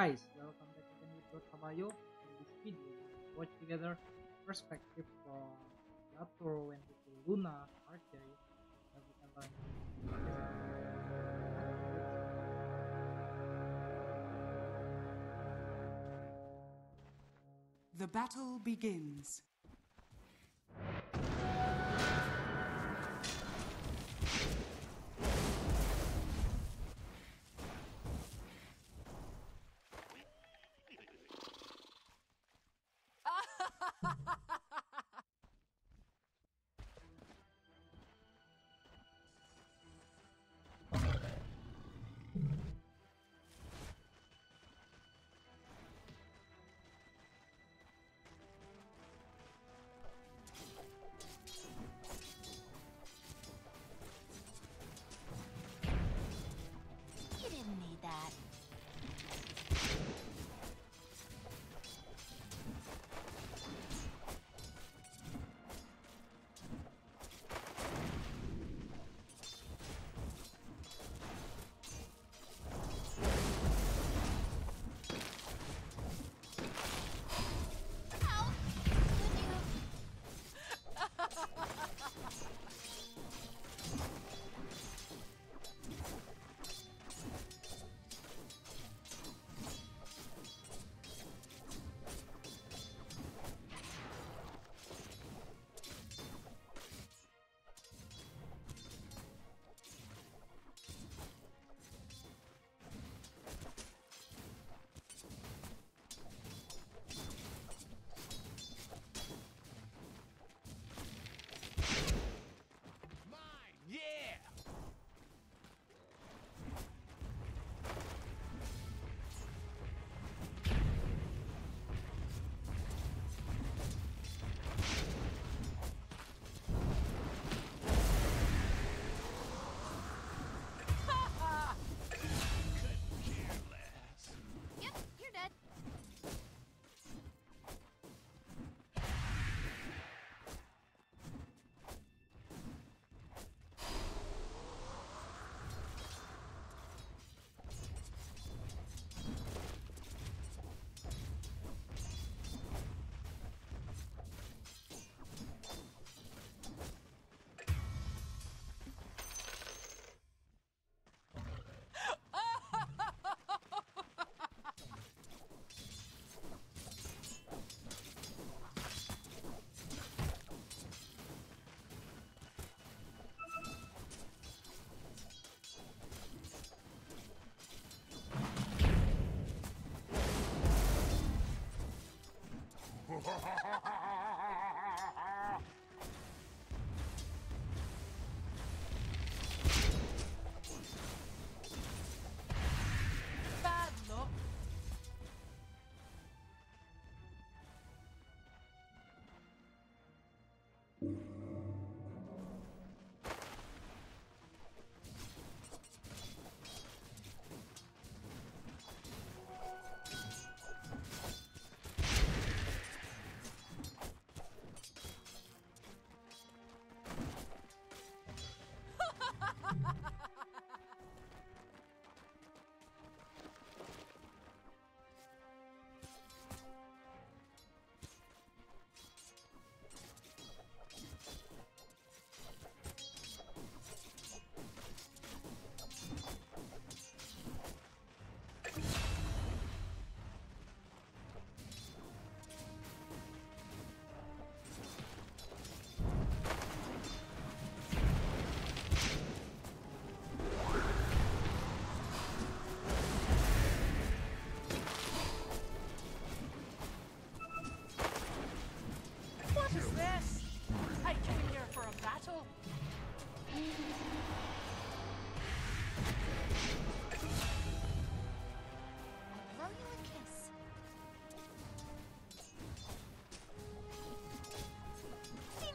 guys, welcome back Kabayo. In this video, watch together perspective from and the Luna archery that we can learn. The battle begins.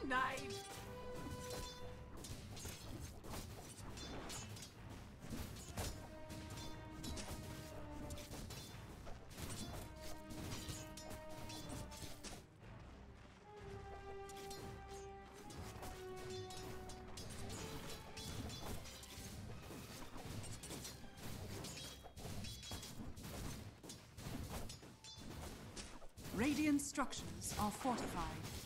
night. Radiant structures are fortified.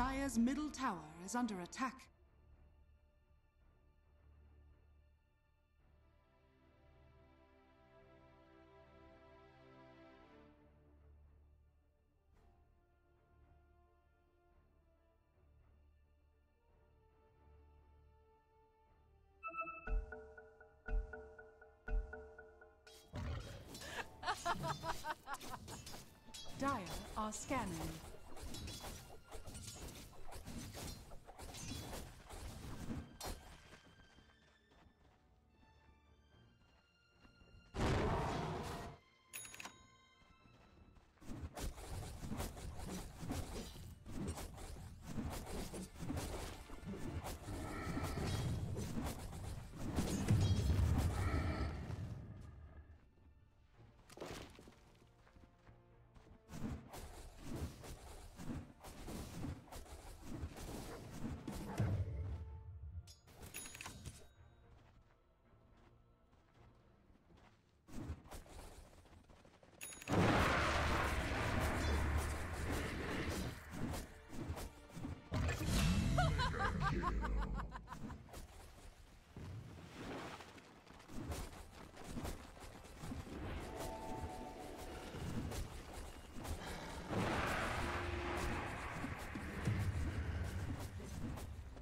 Dire's middle tower is under attack. Dire are scanning.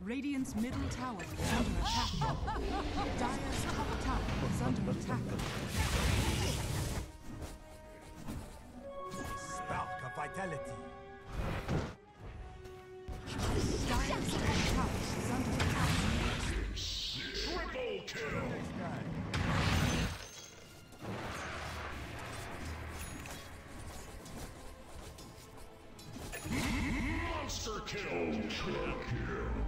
Radiant's middle tower is under attack. Dire's top tower is under attack. Spark of vitality. Dire's top tower is under attack. Triple kill. Monster kill. Triple kill.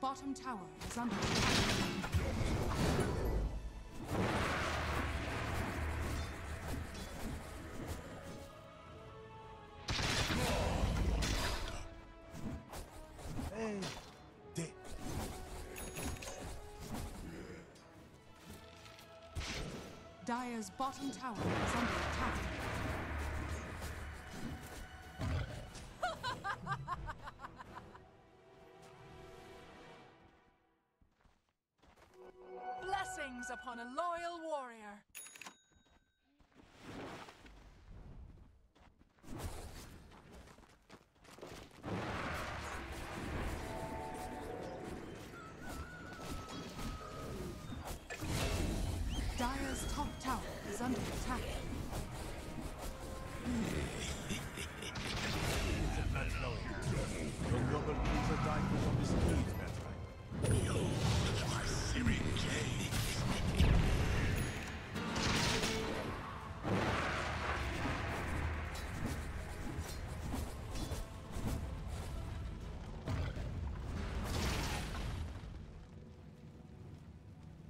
Bottom tower is under. Hey, bottom tower is under attack. Upon a loyal warrior.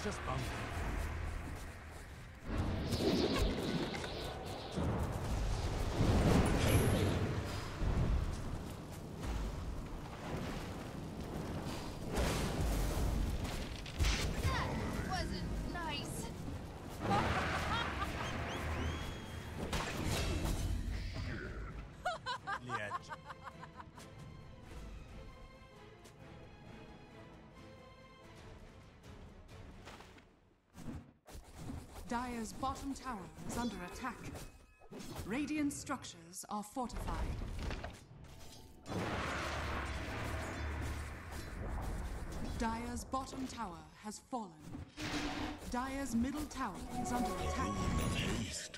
Precious bounty. Dire's bottom tower is under attack. Radiant structures are fortified. Dire's bottom tower has fallen. Dire's middle tower is under attack.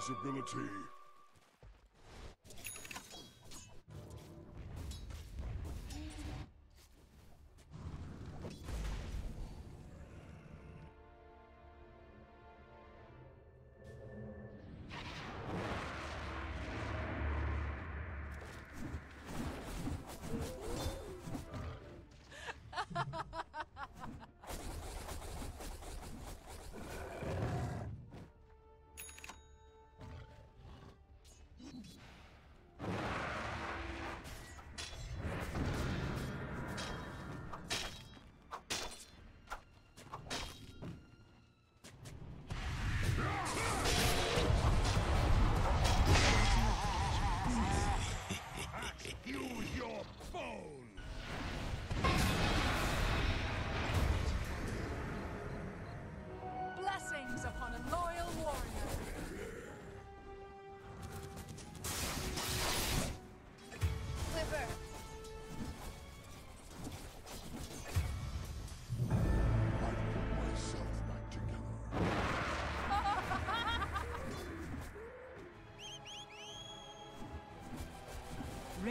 Invisibility.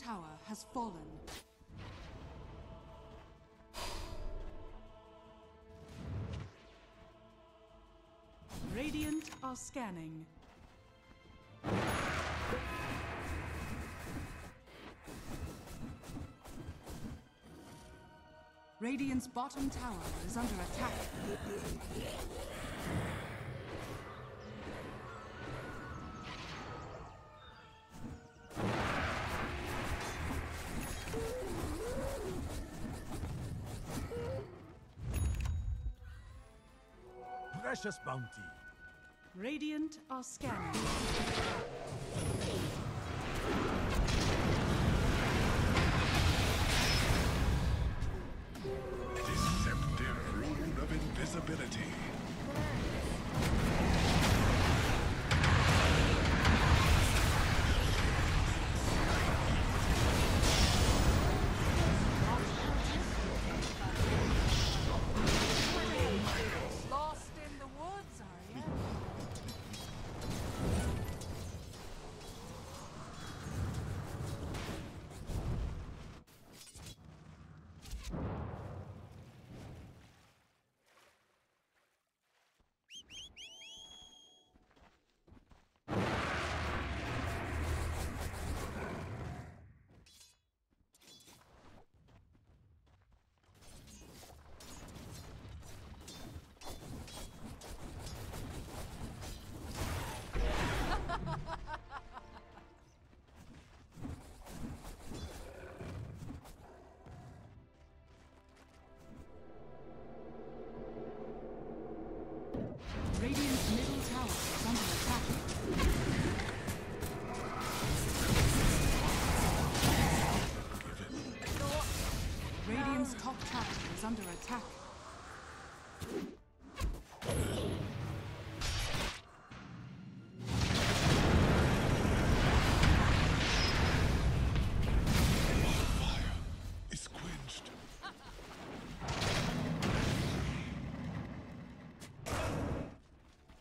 Tower has fallen. Radiant are scanning. Radiant's bottom tower is under attack. Precious bounty. Radiant are scanning. Deceptive rune of invisibility.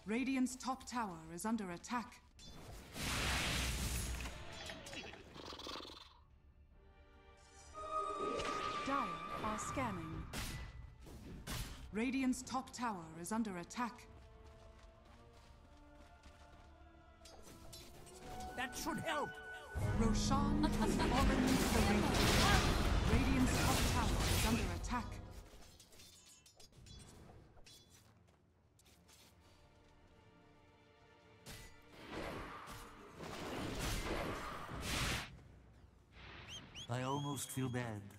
Radiant's top tower is under attack. Dire are scanning. Radiant's top tower is under attack. That should help. Roshan has fallen to the Radiant. Radiant's top tower is under attack. Feel bad.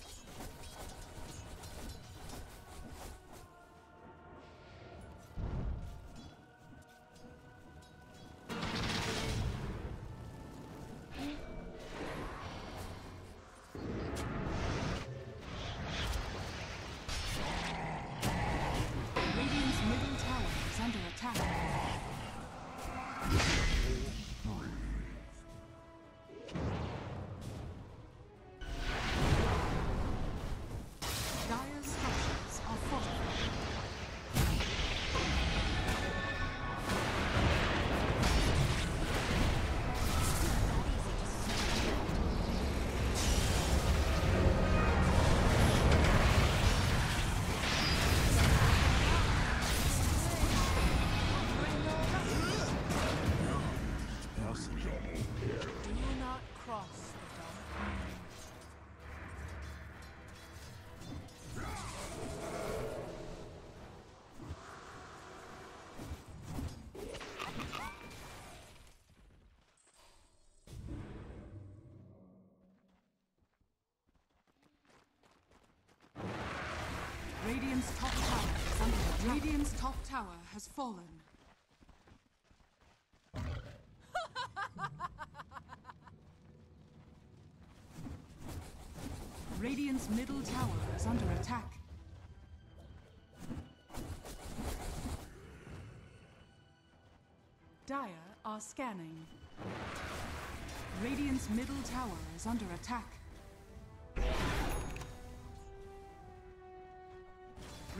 Tower has fallen. Radiant's middle tower is under attack. Dire are scanning. Radiant's middle tower is under attack.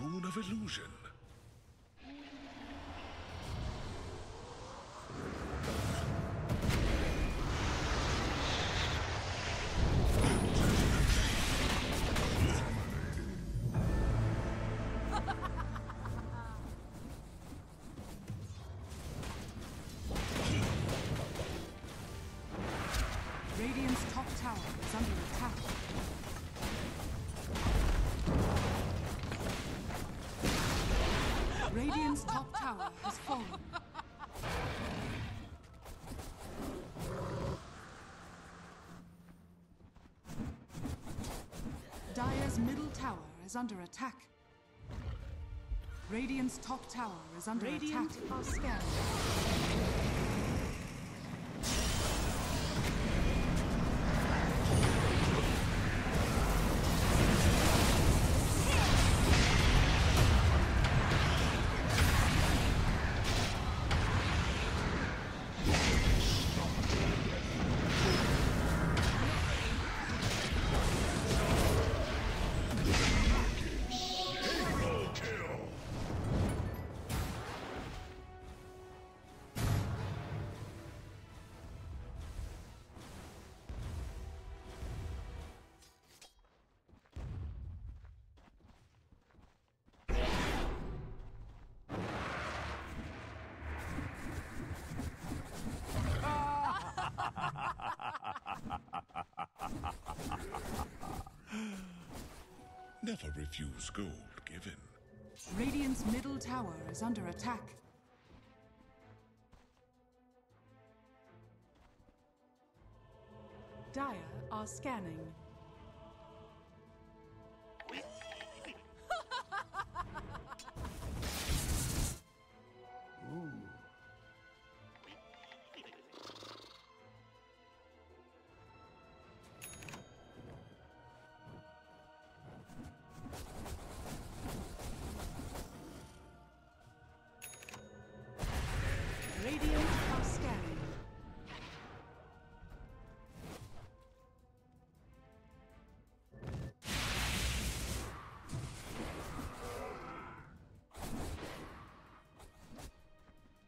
Rune of Illusion. Is under attack. Radiant's top tower is under Radiant attack. are scanning. Never refuse gold given. Radiant's middle tower is under attack. Dire are scanning.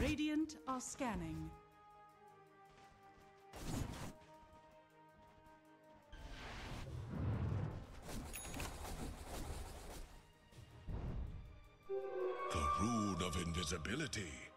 Radiant are scanning. The rune of invisibility.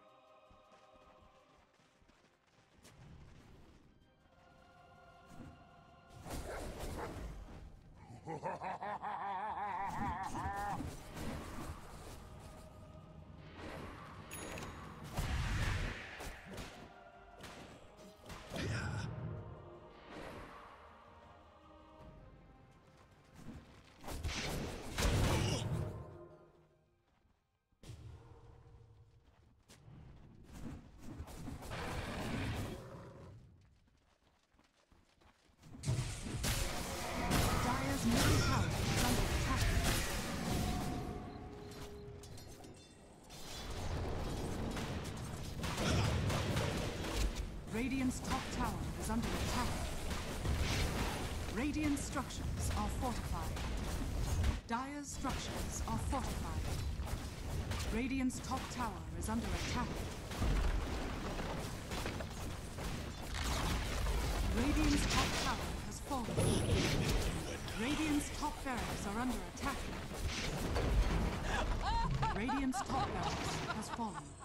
Under attack. Radiant structures are fortified. Dire's structures are fortified. Radiant's top tower is under attack. Radiant's top tower has fallen. Radiant's top barracks are under attack. Radiant's top barracks has fallen.